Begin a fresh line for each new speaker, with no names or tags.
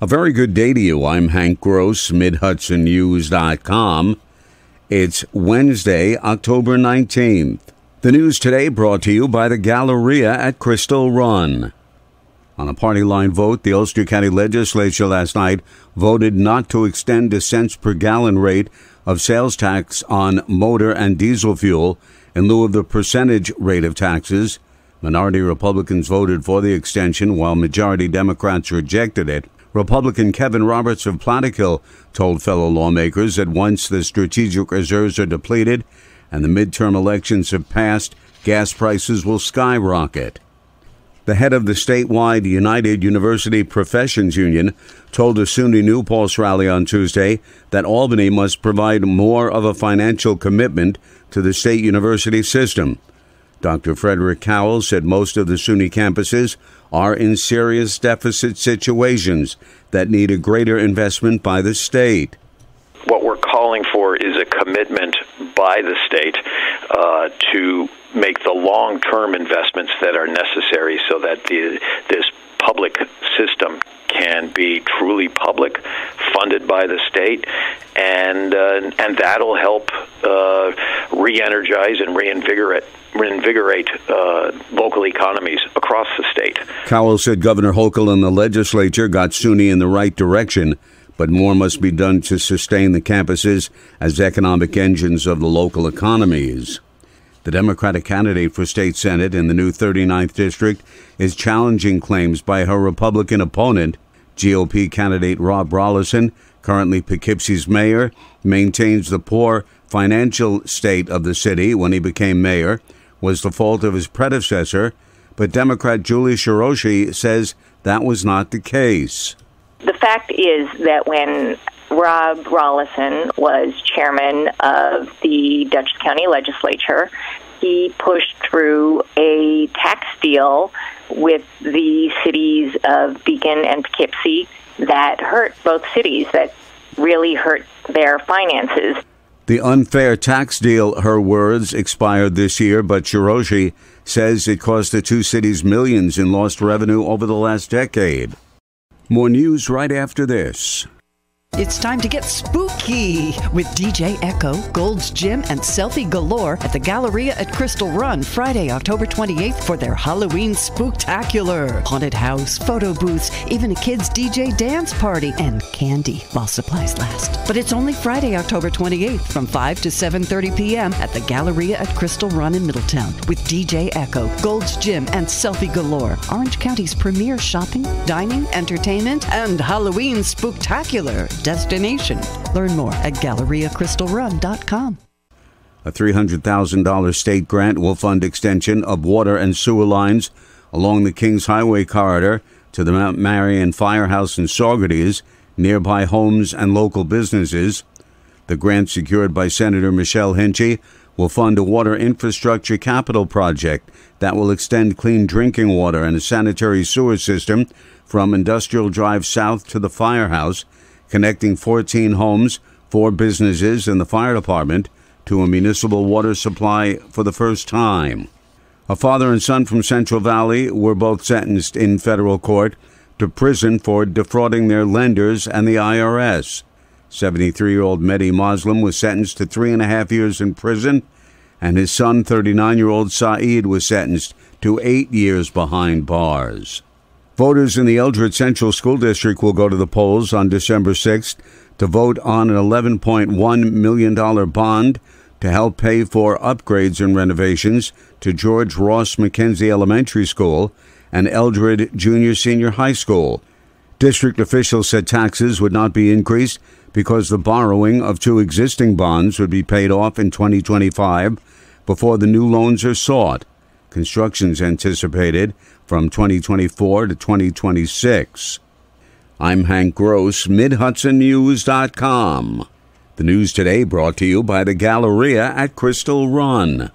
A very good day to you. I'm Hank Gross, MidHudsonNews.com. It's Wednesday, October 19th. The news today brought to you by the Galleria at Crystal Run. On a party line vote, the Ulster County Legislature last night voted not to extend a cents per gallon rate of sales tax on motor and diesel fuel in lieu of the percentage rate of taxes. Minority Republicans voted for the extension while majority Democrats rejected it. Republican Kevin Roberts of Plattekill told fellow lawmakers that once the strategic reserves are depleted and the midterm elections have passed, gas prices will skyrocket. The head of the statewide United University Professions Union told a SUNY New Paltz rally on Tuesday that Albany must provide more of a financial commitment to the state university system. Dr. Frederick Kowal said most of the SUNY campuses are in serious deficit situations that need a greater investment by the state.
What we're calling for is a commitment by the state uh, to make the long term investments that are necessary so that the, this public system can be truly public, funded by the state, and uh, and that'll help uh, re-energize and reinvigorate reinvigorate uh, local economies across the state.
Kowal said Governor Hochul and the legislature got SUNY in the right direction, but more must be done to sustain the campuses as economic engines of the local economies. The Democratic candidate for state Senate in the new 39th District is challenging claims by her Republican opponent. GOP candidate Rob Rolison, currently Poughkeepsie's mayor, maintains the poor financial state of the city when he became mayor was the fault of his predecessor, but Democrat Julie Shiroishi says that was not the case.
The fact is that when Rob Rolison was chairman of the Dutchess County Legislature, he pushed through a tax deal with the cities of Beacon and Poughkeepsie that hurt both cities, that really hurt their finances.
The unfair tax deal, her words, expired this year, but Shiroishi says it cost the two cities millions in lost revenue over the last decade. More news right after this.
It's time to get spooky with DJ Echo, Gold's Gym, and Selfie Galore at the Galleria at Crystal Run Friday, October 28th for their Halloween spooktacular. Haunted house, photo booths, even a kids' DJ dance party, and candy while supplies last. But it's only Friday, October 28th from 5 to 7.30 p.m. at the Galleria at Crystal Run in Middletown with DJ Echo, Gold's Gym, and Selfie Galore, Orange County's premier shopping, dining, entertainment, and Halloween spooktacular destination. Learn more at GalleriaCrystalRun.com.
A $300,000 state grant will fund extension of water and sewer lines along the Kings Highway corridor to the Mount Marion Firehouse in Saugerties, nearby homes and local businesses. The grant secured by Senator Michelle Hinchey will fund a water infrastructure capital project that will extend clean drinking water and a sanitary sewer system from Industrial Drive South to the firehouse connecting 14 homes, four businesses, and the fire department to a municipal water supply for the first time. A father and son from Central Valley were both sentenced in federal court to prison for defrauding their lenders and the IRS. 73 year old Mehdi Moslem was sentenced to three and a half years in prison, and his son, 39 year old Saeed, was sentenced to eight years behind bars. Voters in the Eldred Central School District will go to the polls on December 6th to vote on an $11.1 million bond to help pay for upgrades and renovations to George Ross Mackenzie Elementary School and Eldred Junior Senior High School. District officials said taxes would not be increased because the borrowing of two existing bonds would be paid off in 2025 before the new loans are sought. Construction's anticipated from 2024 to 2026. I'm Hank Gross, MidHudsonNews.com. The news today brought to you by the Galleria at Crystal Run.